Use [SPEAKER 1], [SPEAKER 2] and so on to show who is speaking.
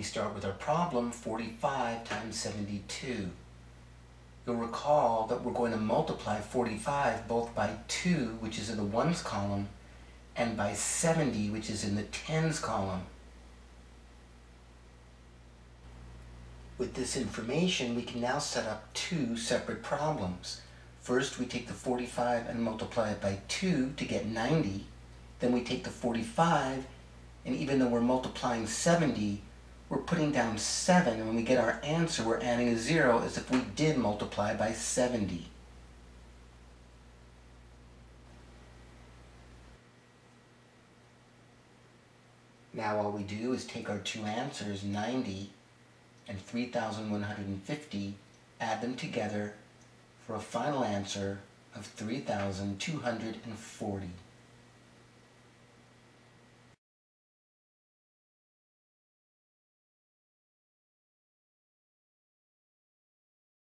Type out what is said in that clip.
[SPEAKER 1] we start with our problem 45 times 72. You'll recall that we're going to multiply 45 both by 2, which is in the ones column, and by 70, which is in the tens column. With this information, we can now set up two separate problems. First, we take the 45 and multiply it by 2 to get 90. Then we take the 45, and even though we're multiplying 70, we're putting down 7, and when we get our answer, we're adding a 0 as if we did multiply by 70. Now all we do is take our two answers, 90 and 3,150, add them together for a final answer of 3,240.